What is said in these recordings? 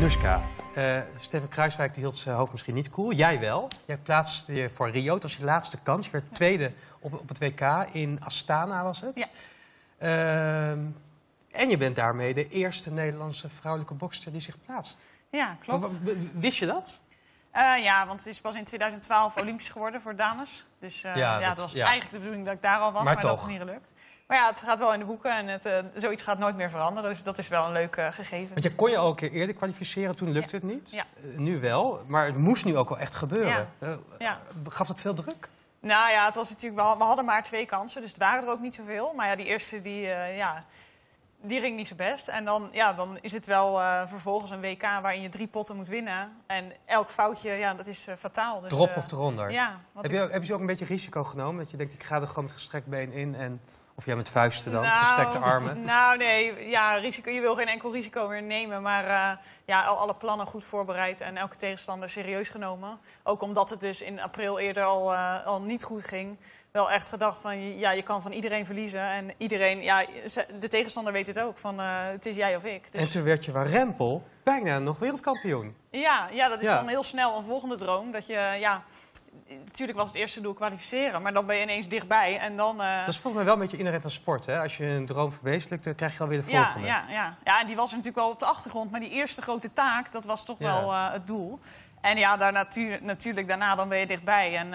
Nuska, uh, Steven Kruiswijk die hield zijn hoofd misschien niet cool. Jij wel. Jij plaatste je voor Rio. Het was je laatste kans. Je werd tweede op, op het WK in Astana, was het? Ja. Uh, en je bent daarmee de eerste Nederlandse vrouwelijke bokster die zich plaatst. Ja, klopt. Wist je dat? Uh, ja, want het is pas in 2012 Olympisch geworden voor dames. Dus uh, ja, ja, dat, was ja. eigenlijk de bedoeling dat ik daar al was, maar, maar dat is niet gelukt. Maar ja, het gaat wel in de boeken en het, uh, zoiets gaat nooit meer veranderen. Dus dat is wel een leuk gegeven. Want je kon je al een keer eerder kwalificeren, toen lukte het niet. Ja. nu wel, maar het moest nu ook wel echt gebeuren. Ja. Gaf dat veel druk? Nou ja, het was natuurlijk, we hadden maar twee kansen, dus het waren er ook niet zoveel. Maar ja, die eerste, die, ja, die ging niet zo best. En dan, ja, dan is het wel uh, vervolgens een WK waarin je drie potten moet winnen. En elk foutje, ja, dat is uh, fataal. Dus, Drop of eronder. Ja. Heb je, heb je ook een beetje risico genomen? Dat je denkt, ik ga er gewoon met gestrekt been in en... Of jij met vuisten dan, nou, gestrekte armen? Nou, nee. Ja, risico, je wil geen enkel risico meer nemen. Maar ja, al alle plannen goed voorbereid en elke tegenstander serieus genomen. Ook omdat het dus in april eerder al, al niet goed ging wel echt gedacht van ja, je kan van iedereen verliezen. En iedereen, ja, de tegenstander weet het ook, van uh, het is jij of ik. Dus... En toen werd je waar Rempel bijna nog wereldkampioen. Ja, ja dat is ja. dan heel snel een volgende droom. Dat je, ja, natuurlijk was het eerste doel kwalificeren, maar dan ben je ineens dichtbij. En dan, uh... Dat is volgens mij wel een beetje inherent aan sport. Hè? Als je een droom verwezenlijkt, dan krijg je alweer de volgende. Ja, ja, ja. ja, en die was natuurlijk wel op de achtergrond. Maar die eerste grote taak, dat was toch ja. wel uh, het doel. En ja, daar natuur, natuurlijk daarna dan ben je dichtbij. En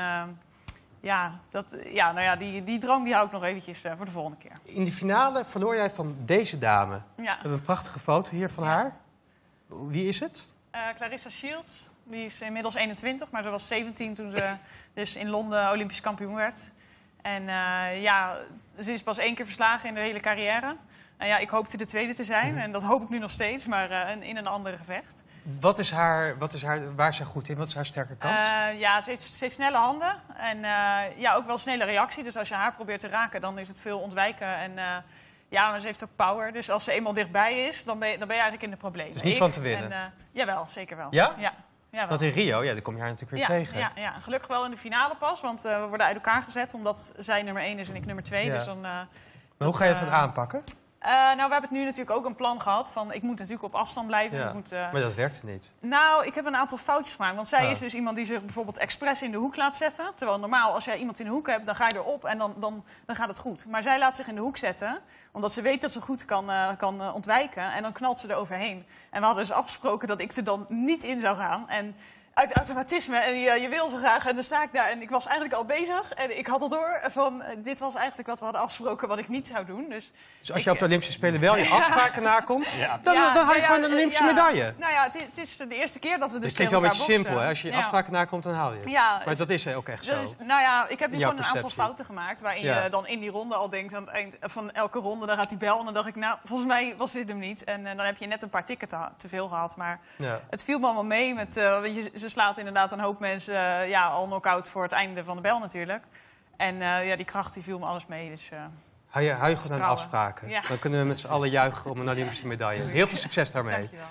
ja, dat, ja, nou ja die, die droom die hou ik nog eventjes voor de volgende keer. In de finale verloor jij van deze dame. Ja. We hebben een prachtige foto hier van haar. Wie is het? Uh, Clarissa Shields. Die is inmiddels 21, maar ze was 17 toen ze dus in Londen Olympisch kampioen werd. En uh, ja, ze is pas één keer verslagen in de hele carrière. En ja, ik hoopte de tweede te zijn. En dat hoop ik nu nog steeds, maar uh, in een andere gevecht. Wat is haar, wat is haar, waar is zij goed in? Wat is haar sterke kant? Uh, ja, ze heeft, ze heeft, snelle handen. En ja, ook wel snelle reactie. Dus als je haar probeert te raken, dan is het veel ontwijken. En ja, maar ze heeft ook power. Dus als ze eenmaal dichtbij is, dan ben je, dan ben je eigenlijk in de problemen. Dus niet ik, van te winnen? En, jawel, zeker wel. Ja? Ja. ja Want in Rio, ja, daar kom je haar natuurlijk weer ja, tegen. Ja, ja, gelukkig wel in de finale pas. Want we worden uit elkaar gezet, omdat zij nummer 1 is en ik nummer 2. Ja. Dus dan, maar hoe ga je dan aanpakken? Uh, nou, we hebben het nu natuurlijk ook een plan gehad van ik moet natuurlijk op afstand blijven. Ja, ik moet, uh... Maar dat werkte niet. Nou, ik heb een aantal foutjes gemaakt. Want zij Oh. is dus iemand die zich bijvoorbeeld expres in de hoek laat zetten. Terwijl normaal, als jij iemand in de hoek hebt, dan ga je erop en dan, dan, dan gaat het goed. Maar zij laat zich in de hoek zetten, omdat ze weet dat ze goed kan, uh, kan ontwijken. En dan knalt ze er overheen. En we hadden dus afgesproken dat ik er dan niet in zou gaan. En uit automatisme. En je, je, wil zo graag. En dan sta ik daar. En ik was eigenlijk al bezig. En ik had al door van. Dit was eigenlijk wat we hadden afgesproken. Wat ik niet zou doen. Dus, dus als ik, je op de Olympische Spelen wel je afspraken nakomt. Ja. Dan, Ja, dan haal je nou gewoon een Olympische ja. medaille. Nou ja, het, het is de eerste keer dat we dus Dus het klinkt wel een beetje simpel. Hè? Als je je Ja. afspraken nakomt, dan haal je het. Ja, Maar dat is ook echt zo. Dus, nou ja, ik heb nu gewoon een aantal fouten gemaakt. Waarin Ja. je dan in die ronde al denkt aan het eind van elke ronde. Dan gaat die bel. En dan dacht ik, nou, volgens mij was dit hem niet. En eh, dan heb je net een paar tikken te, te veel gehad. Maar Ja. het viel me allemaal mee. Met, eh, weet je, ze slaat inderdaad een hoop mensen eh, ja, al knock-out voor het einde van de bel natuurlijk. En eh, ja, die kracht die viel me alles mee. Dus, eh, Hou je, hou je goed aan afspraken. Ja. Dan kunnen we met z'n allen juichen om een Olympische medaille. Heel veel succes daarmee. dankjewel.